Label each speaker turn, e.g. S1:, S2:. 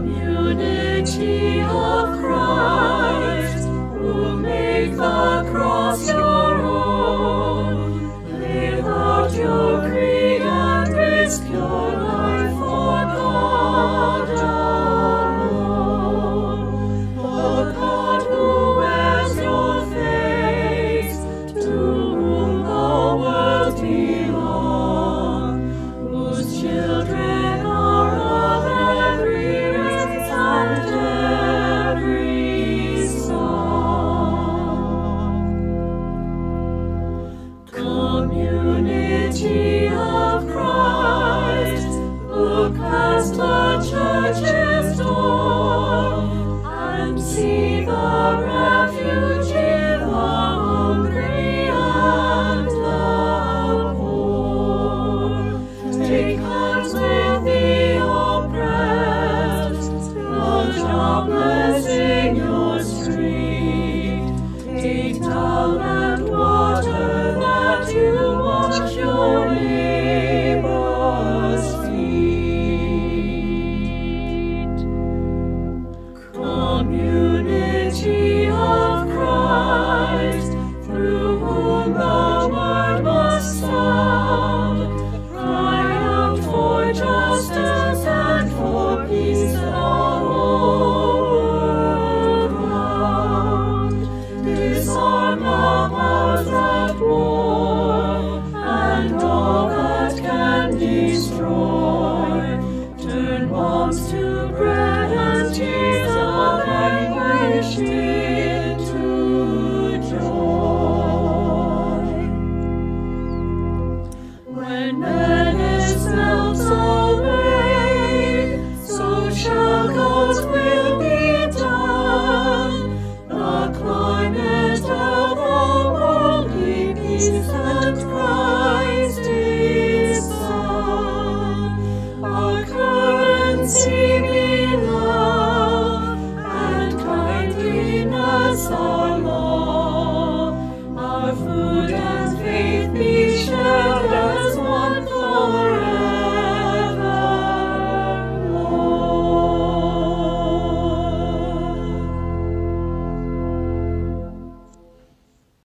S1: Community of Christ, who make the cross your own. Live out your creed and risk your life strong.